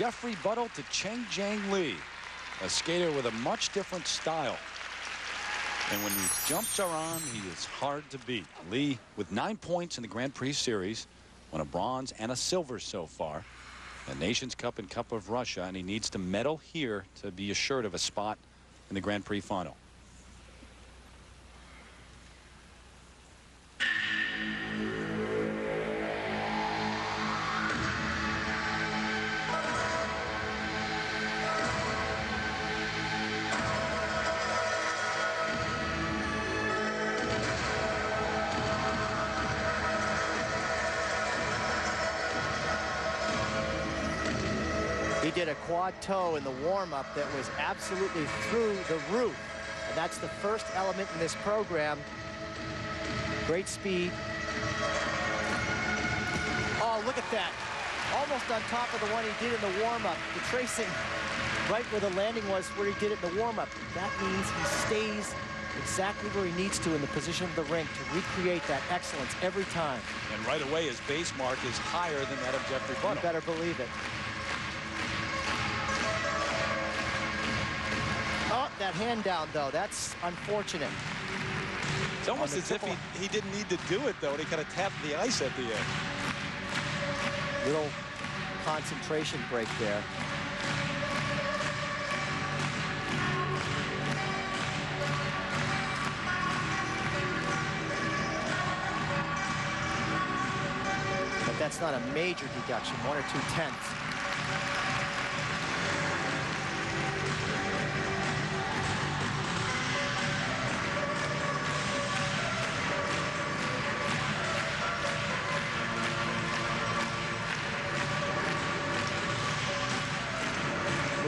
Jeffrey Buttle to Chengjiang Li, a skater with a much different style. And when his jumps are on, he is hard to beat. Li, with nine points in the Grand Prix Series, won a bronze and a silver so far. The Nations Cup and Cup of Russia, and he needs to medal here to be assured of a spot in the Grand Prix final. He did a quad toe in the warm-up that was absolutely through the roof. And that's the first element in this program. Great speed. Oh, look at that. Almost on top of the one he did in the warm-up. The tracing right where the landing was where he did it in the warm-up. That means he stays exactly where he needs to in the position of the rink to recreate that excellence every time. And right away, his base mark is higher than that of Jeffrey Buttle. You better believe it. That hand down, though. That's unfortunate. It's almost as if he, he didn't need to do it, though, and he kind of tapped the ice at the end. Little concentration break there. But that's not a major deduction, one or two tenths.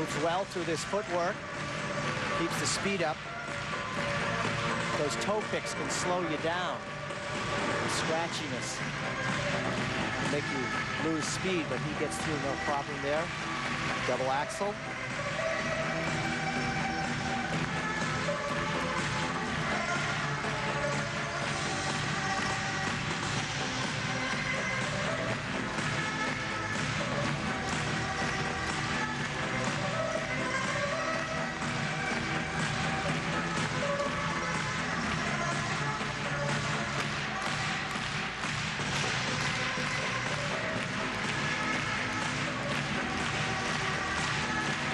Moves well through this footwork. Keeps the speed up. Those toe picks can slow you down. The scratchiness make you lose speed, but he gets through no problem there. Double axel.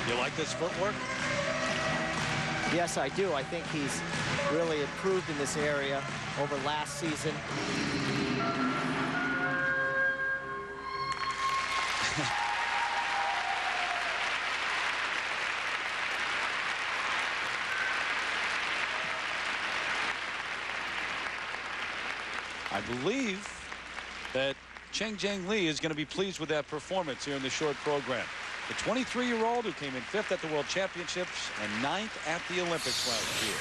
You like this footwork? Yes, I do. I think he's really improved in this area over last season. I believe that Chengjiang Li is going to be pleased with that performance here in the short program. The 23-year-old who came in fifth at the World Championships and ninth at the Olympics last year.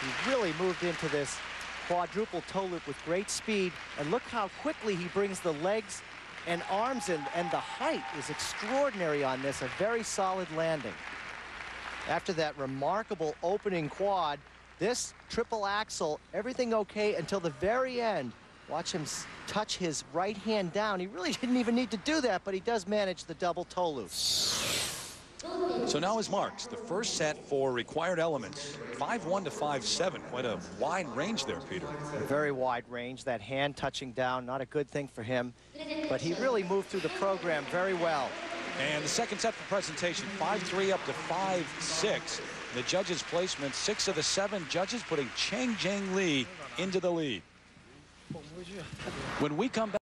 He really moved into this quadruple toe loop with great speed. And look how quickly he brings the legs and arms in. And the height is extraordinary on this. A very solid landing. After that remarkable opening quad, this triple axel, everything okay until the very end. Watch him touch his right hand down. He really didn't even need to do that, but he does manage the double toe loop. So now his marks. The first set for required elements. 5-1 to 5-7. Quite a wide range there, Peter. A very wide range. That hand touching down, not a good thing for him. But he really moved through the program very well. And the second set for presentation, 5-3 up to 5-6. The judges' placement, six of the seven judges putting Chengjiang Li into the lead. When we come back.